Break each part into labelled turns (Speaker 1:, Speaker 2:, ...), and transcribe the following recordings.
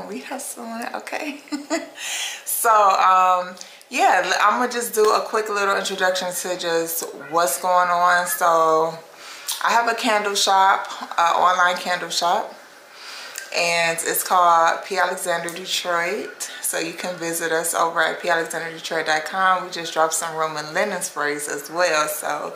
Speaker 1: we hustling, okay? so, um, yeah, I'm gonna just do a quick little introduction to just what's going on. So, I have a candle shop, an online candle shop, and it's called P. Alexander Detroit. So you can visit us over at palexanderdetroit.com. We just dropped some Roman linen sprays as well. So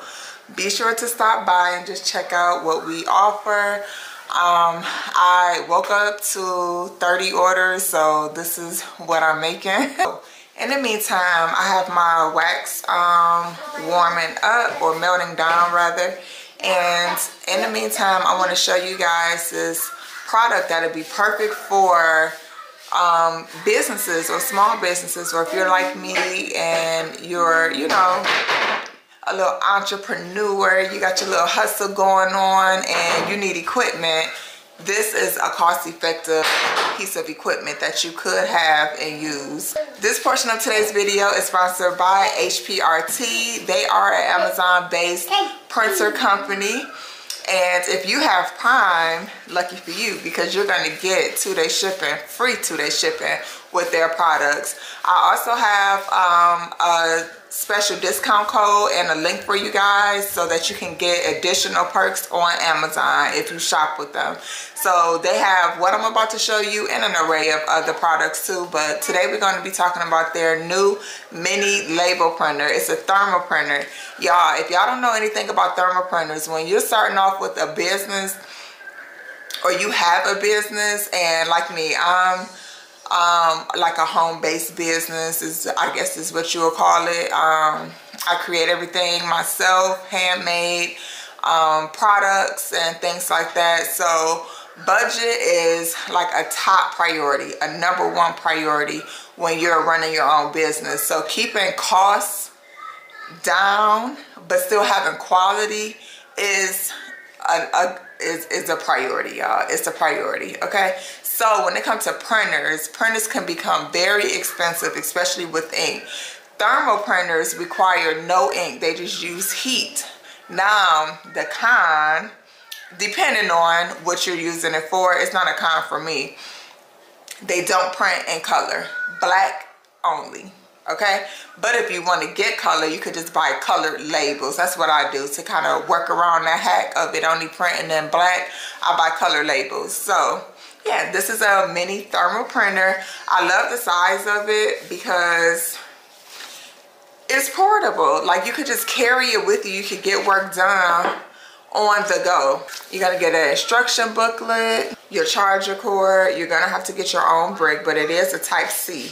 Speaker 1: be sure to stop by and just check out what we offer. Um, I woke up to 30 orders, so this is what I'm making. In the meantime, I have my wax um, warming up or melting down rather. And in the meantime, I want to show you guys this product that would be perfect for um, businesses or small businesses or if you're like me and you're, you know, a little entrepreneur, you got your little hustle going on and you need equipment, this is a cost-effective piece of equipment that you could have and use. This portion of today's video is sponsored by HPRT. They are an Amazon-based printer company. And if you have Prime, lucky for you, because you're going to get two-day shipping, free two-day shipping with their products. I also have um, a special discount code and a link for you guys so that you can get additional perks on Amazon if you shop with them. So they have what I'm about to show you and an array of other products too. But today we're going to be talking about their new mini label printer. It's a thermal printer. Y'all, if y'all don't know anything about thermal printers, when you're starting off with a business or you have a business and like me, I'm um, like a home-based business is I guess is what you would call it. Um, I create everything myself, handmade um, products and things like that. So budget is like a top priority, a number one priority when you're running your own business. So keeping costs down but still having quality is a, a is, is a priority, y'all. It's a priority, okay? So when it comes to printers, printers can become very expensive, especially with ink. Thermal printers require no ink. They just use heat. Now, the con, depending on what you're using it for, it's not a con for me. They don't print in color, black only okay but if you want to get color you could just buy colored labels that's what I do to kind of work around that hack of it only printing in black I buy color labels so yeah this is a mini thermal printer. I love the size of it because it's portable. Like you could just carry it with you. You could get work done on the go. You're gonna get an instruction booklet your charger cord. You're gonna have to get your own brick but it is a type C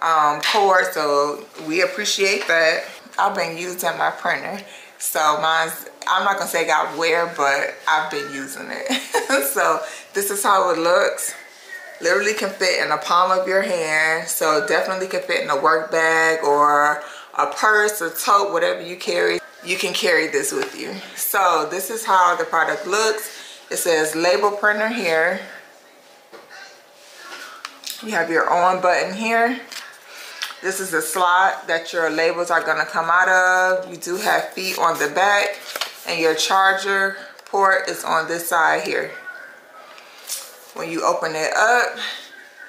Speaker 1: um, cord so we appreciate that. I've been using my printer so mine's I'm not gonna say got wear but I've been using it. So this is how it looks. Literally can fit in the palm of your hand. So definitely can fit in a work bag or a purse or tote whatever you carry you can carry this with you. So this is how the product looks. It says label printer here. You have your on button here this is the slot that your labels are going to come out of. You do have feet on the back and your charger port is on this side here. When you open it up,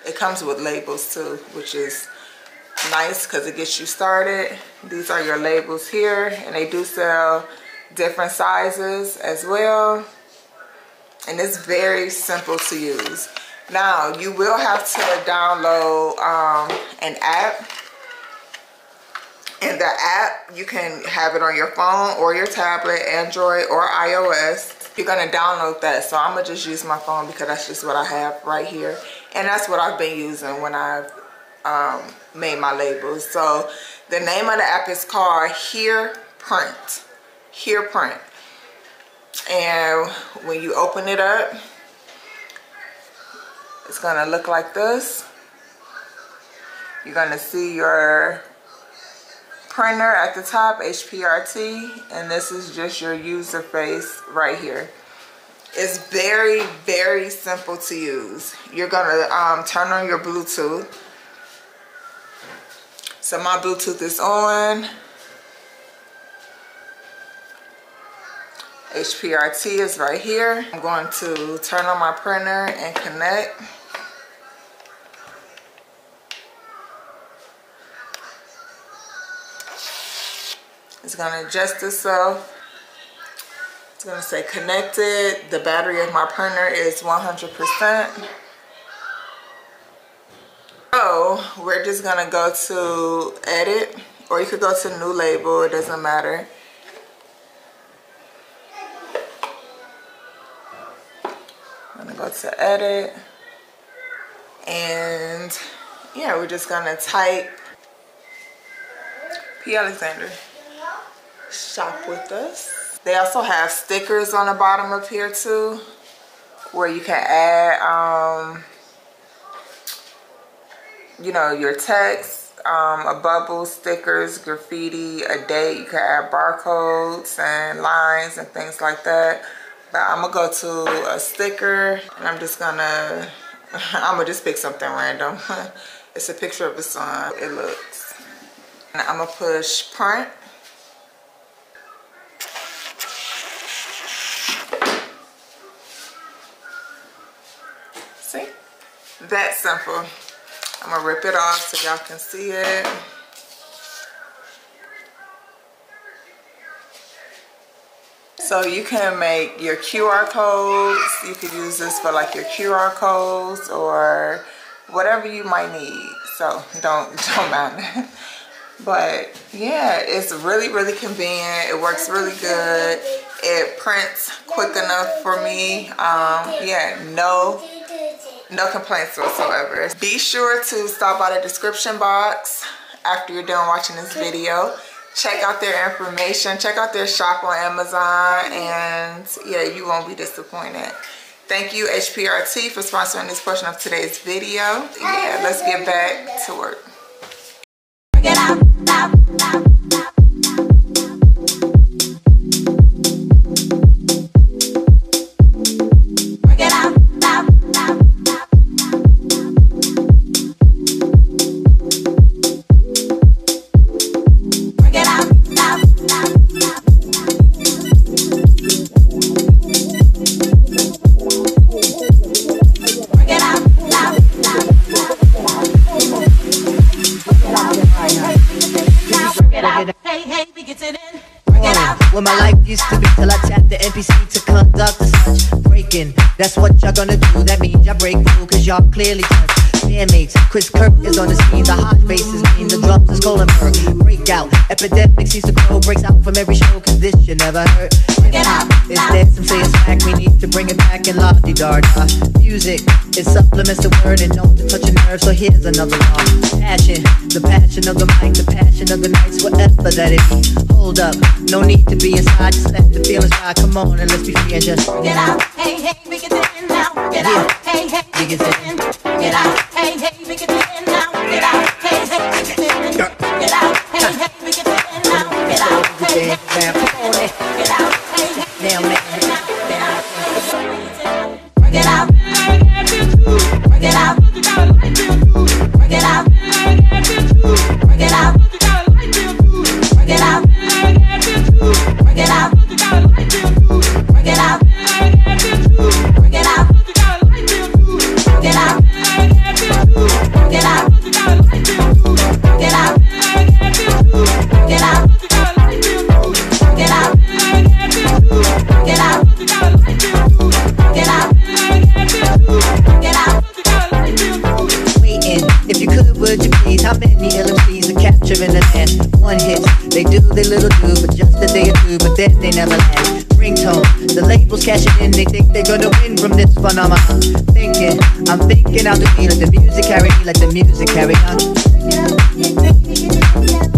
Speaker 1: it comes with labels too, which is nice because it gets you started. These are your labels here and they do sell different sizes as well. And it's very simple to use. Now, you will have to download um, an app in the app, you can have it on your phone or your tablet, Android or iOS. You're gonna download that. So I'm gonna just use my phone because that's just what I have right here. And that's what I've been using when I've um, made my labels. So the name of the app is called Here Print. Here Print. And when you open it up, it's gonna look like this. You're gonna see your printer at the top, HPRT, and this is just your user face right here. It's very, very simple to use. You're gonna um, turn on your Bluetooth. So my Bluetooth is on. HPRT is right here. I'm going to turn on my printer and connect. It's gonna adjust itself. It's gonna say connected. The battery of my printer is 100%. So we're just gonna go to edit or you could go to new label, it doesn't matter. I'm gonna go to edit and yeah, we're just gonna type P. Alexander shop with us. They also have stickers on the bottom up here too where you can add um, you know your text um, a bubble stickers graffiti a date. You can add barcodes and lines and things like that. But I'm gonna go to a sticker and I'm just gonna I'm gonna just pick something random. It's a picture of the sun. It looks. And I'm gonna push print that simple. I'm gonna rip it off so y'all can see it. So you can make your qr codes. You could use this for like your qr codes or whatever you might need. So don't don't mind. But yeah it's really really convenient. It works really good. It prints quick enough for me. Um yeah no no complaints whatsoever. Be sure to stop by the description box after you're done watching this video. Check out their information. Check out their shop on amazon and yeah you won't be disappointed. Thank you hprt for sponsoring this portion of today's video. Yeah let's get back to work
Speaker 2: breaking. That's what y'all gonna do. That means y'all break through, cause y'all clearly touch. Bandmates, Chris Kirk is on the scene. The hot bases mean the drums is Kohlenberg. Breakout, epidemic sees the crow breaks out from every show, cause this you never heard. Hip hop is dead, some say it's back. We need to bring it back and la di da da. Music, it supplements the word and known to touch a nerve, so here's another law. Passion, the passion of the mic, the passion of the nights, whatever that be. Hold up, no need to be inside, just let the feelings ride. Come on and let's be free and just
Speaker 3: Get out, hey, hey, we get in now. Get out, hey, hey, we get in. Get out, hey, hey, we can do now.
Speaker 2: They do their little do for just a day or two, but then they never last. Ringtone, the labels cashing in, they think they're gonna win from this phenomenon. Thinking, I'm thinking I'll do me, let the music carry me, let the music carry on.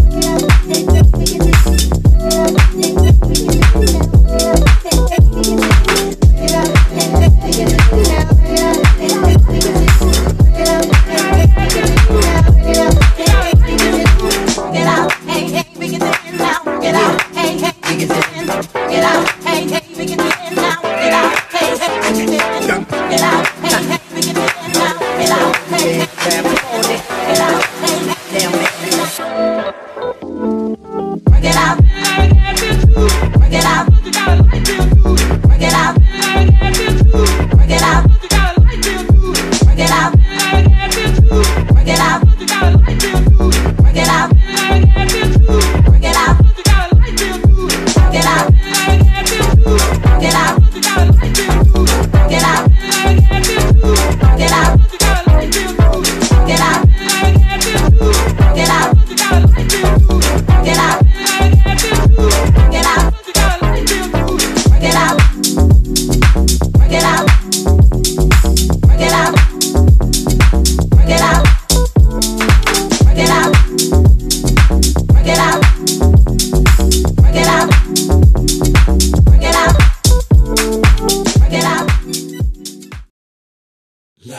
Speaker 4: Wait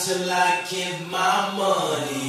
Speaker 4: till I get my money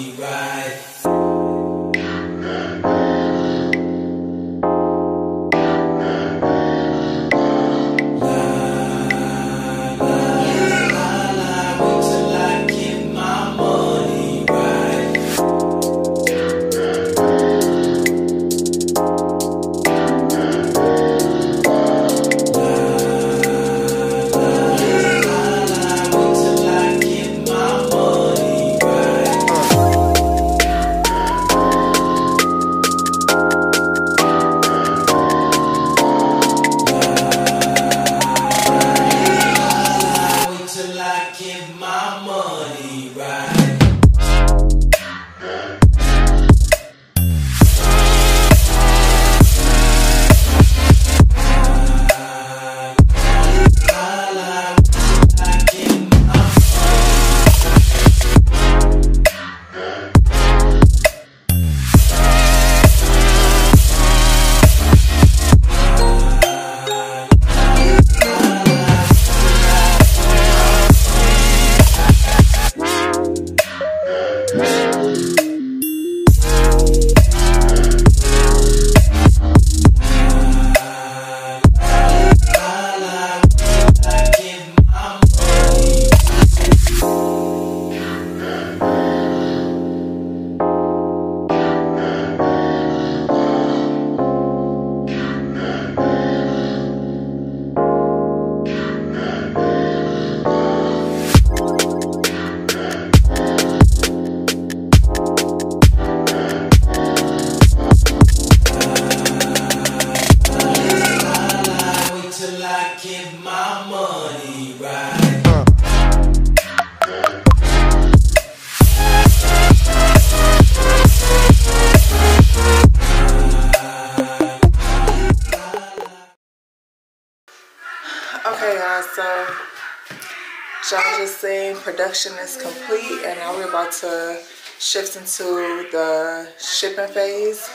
Speaker 1: production is complete, and now we're about to shift into the shipping phase.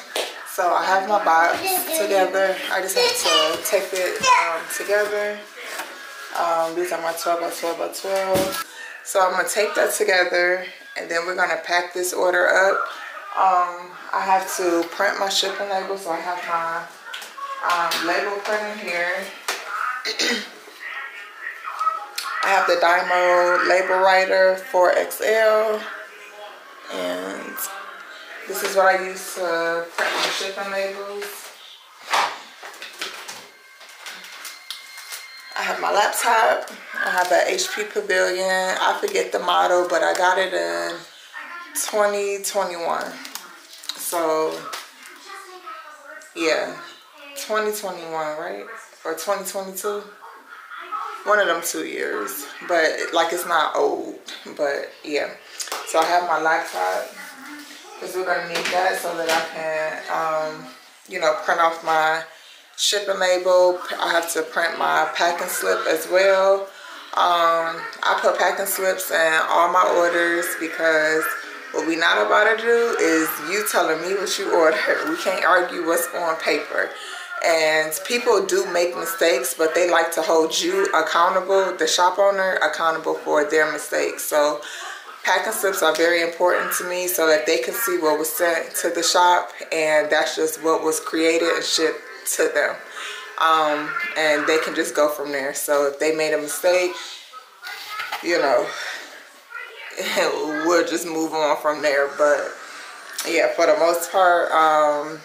Speaker 1: So I have my box together. I just have to tape it um, together. Um, these are my 12 by 12 by 12. So I'm gonna tape that together, and then we're gonna pack this order up. Um, I have to print my shipping label, so I have my um, label printer here. I have the Dymo label writer 4XL and this is what I use to print my shipping labels. I have my laptop. I have an HP Pavilion. I forget the model, but I got it in 2021. So, yeah, 2021, right? Or 2022? One of them two years but like it's not old but yeah. So i have my laptop because we're gonna need that so that i can um you know print off my shipping label. I have to print my packing slip as well. Um i put packing slips in all my orders because what we not about to do is you telling me what you ordered. We can't argue what's on paper and people do make mistakes but they like to hold you accountable the shop owner accountable for their mistakes. So packing slips are very important to me so that they can see what was sent to the shop and that's just what was created and shipped to them. Um, and they can just go from there. So if they made a mistake you know we'll just move on from there. But yeah for the most part um,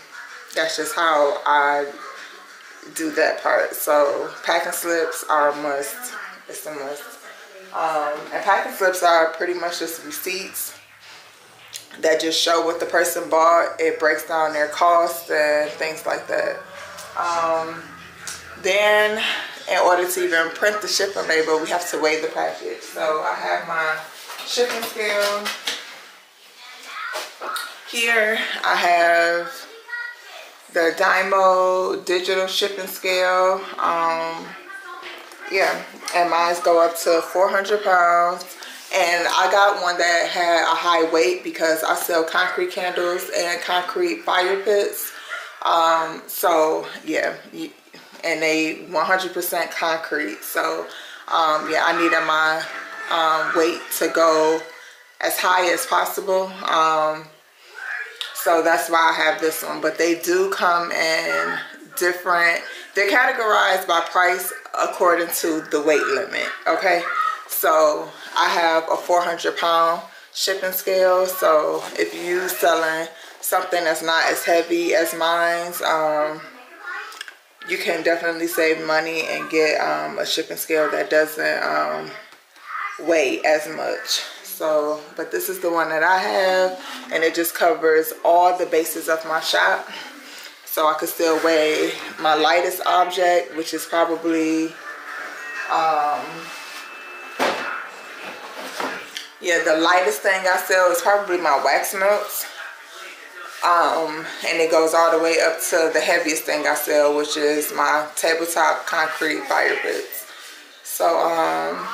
Speaker 1: that's just how I do that part. So packing slips are a must. It's a must. Um, and packing slips are pretty much just receipts that just show what the person bought. It breaks down their costs and things like that. Um, then in order to even print the shipping label, we have to weigh the package. So I have my shipping scale. Here I have the Dymo digital shipping scale. Um, yeah, and mine go up to 400 pounds. and I got one that had a high weight because I sell concrete candles and concrete fire pits. Um, so yeah, and they 100% concrete. So um, yeah, I needed my um, weight to go as high as possible. So that's why I have this one. But they do come in different, they're categorized by price according to the weight limit, okay? So I have a 400 pound shipping scale. So if you selling something that's not as heavy as mine's, um, you can definitely save money and get um, a shipping scale that doesn't um, weigh as much. So, but this is the one that I have and it just covers all the bases of my shop. So I could still weigh my lightest object, which is probably, um, yeah, the lightest thing I sell is probably my wax melts. Um, and it goes all the way up to the heaviest thing I sell, which is my tabletop concrete fire pits. So, um,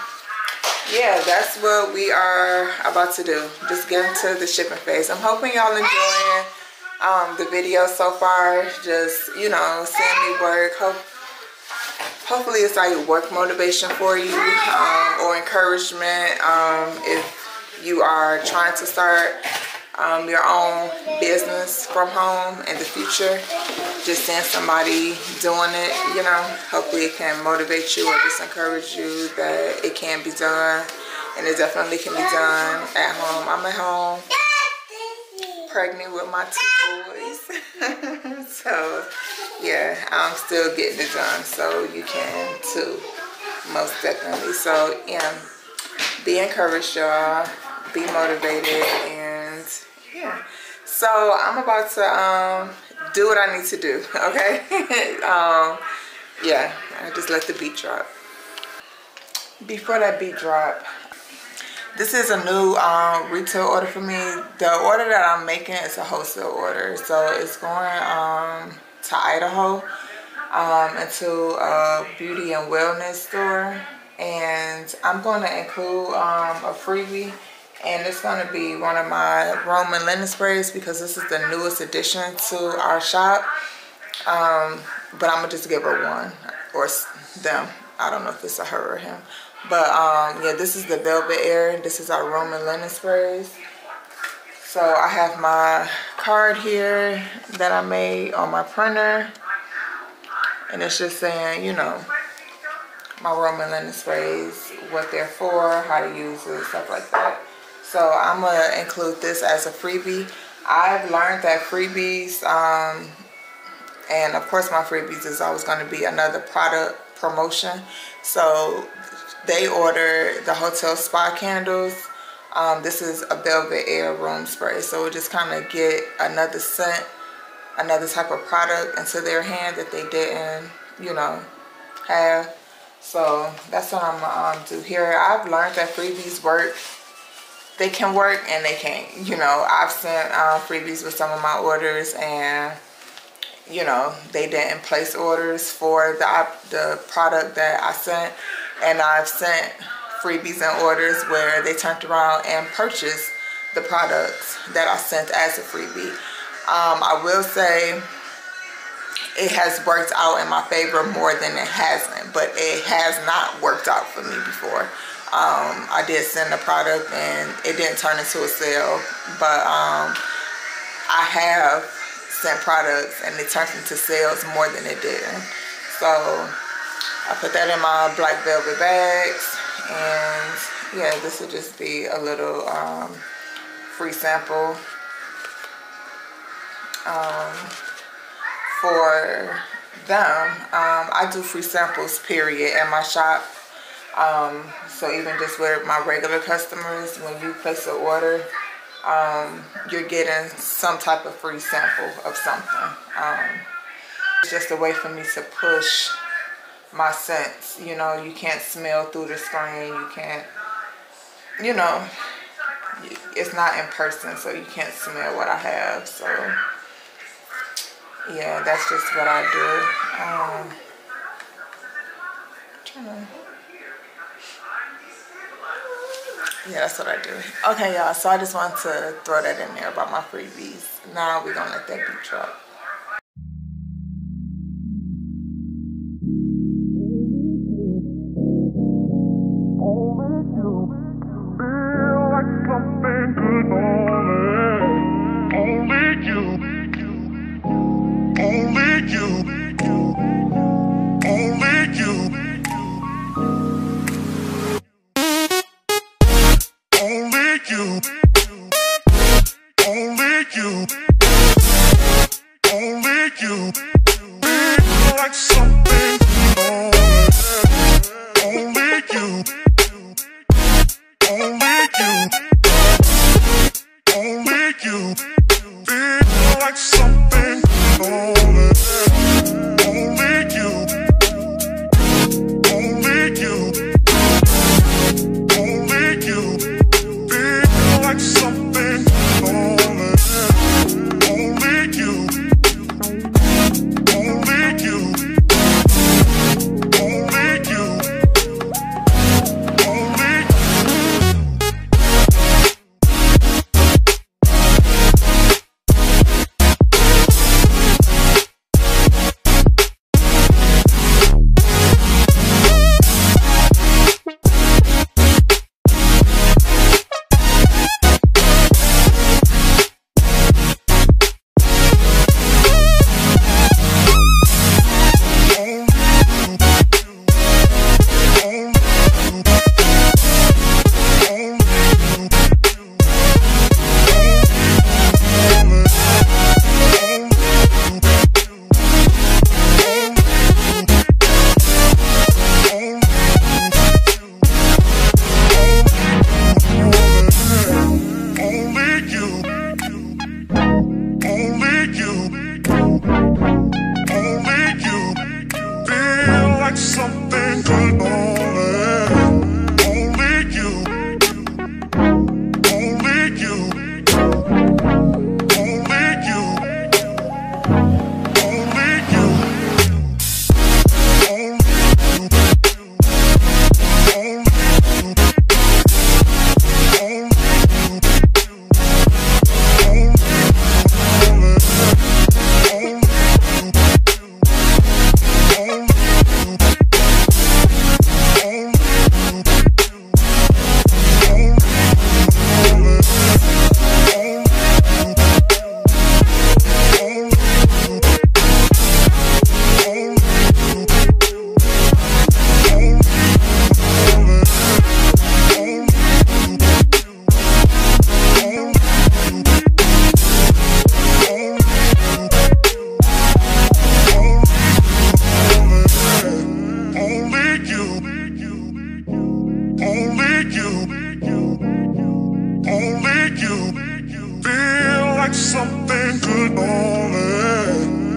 Speaker 1: yeah, that's what we are about to do. Just get into the shipping phase. I'm hoping y'all enjoying um, the video so far. Just, you know, seeing me work. Hope, hopefully it's like work motivation for you um, or encouragement um, if you are trying to start um, your own business from home in the future. Just seeing somebody doing it, you know, hopefully it can motivate you or just encourage you that it can be done. And it definitely can be done at home. I'm at home pregnant with my two boys. so, yeah, I'm still getting it done. So you can too, most definitely. So, yeah, be encouraged, y'all. Be motivated so i'm about to um do what i need to do okay um yeah i just let the beat drop before that beat drop this is a new um, retail order for me. The order that I'm making is a wholesale order. So it's going um, to Idaho um, into a beauty and wellness store. And I'm going to include um, a freebie and it's going to be one of my Roman linen sprays because this is the newest addition to our shop. Um, but I'm going to just give her one or them. I don't know if it's a her or him. But um, yeah, this is the Velvet Air. This is our Roman linen sprays. So I have my card here that I made on my printer. And it's just saying, you know, my Roman linen sprays, what they're for, how to use it, stuff like that. So I'm going to include this as a freebie. I've learned that freebies, um, and of course my freebies is always going to be another product promotion. So they order the hotel spa candles. Um, this is a Velvet Air room spray. So it just kind of get another scent, another type of product into their hand that they didn't, you know, have. So that's what I'm going to um, do here. I've learned that freebies work they can work and they can't. You know, I've sent uh, freebies with some of my orders and you know they didn't place orders for the the product that I sent, and I've sent freebies and orders where they turned around and purchased the products that I sent as a freebie. Um, I will say it has worked out in my favor more than it hasn't, but it has not worked out for me before um, I did send the product and it didn't turn into a sale but um, I have sent products and it turned into sales more than it did. So I put that in my black velvet bags and yeah this will just be a little um, free sample um, for them. Um, I do free samples period at my shop. Um, so even just with my regular customers, when you place an order, um, you're getting some type of free sample of something. Um, it's just a way for me to push my scents. You know, you can't smell through the screen. You can't, you know, it's not in person, so you can't smell what I have. So, yeah, that's just what I do. Um,
Speaker 5: Yeah, that's what I do. Okay, y'all. So I just want to throw that in there about my freebies. Now we're gonna let that beat drop.